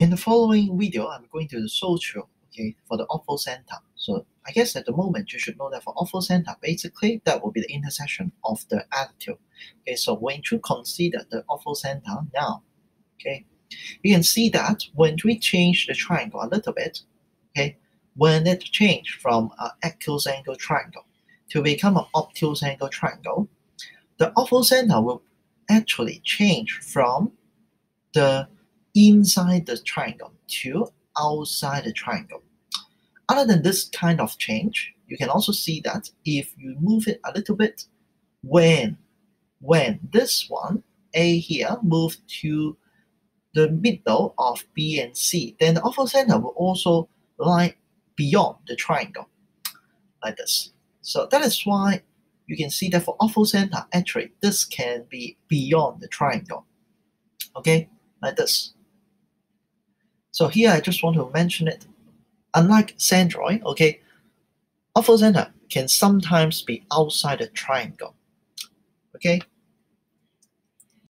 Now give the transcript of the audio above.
In the following video, I'm going to show you, okay, for the ortho center. So I guess at the moment, you should know that for ortho center, basically, that will be the intersection of the altitude. Okay, so when you consider the ortho center now, okay, you can see that when we change the triangle a little bit, okay, when it changed from an acute angle triangle to become an obtuse angle triangle, the ortho center will actually change from the inside the triangle to outside the triangle. Other than this kind of change, you can also see that if you move it a little bit, when when this one A here move to the middle of B and C, then the ortho center will also lie beyond the triangle, like this. So that is why you can see that for ortho center, actually, this can be beyond the triangle. Okay, like this. So here I just want to mention it. Unlike centroid, okay, ortho center can sometimes be outside the triangle. Okay,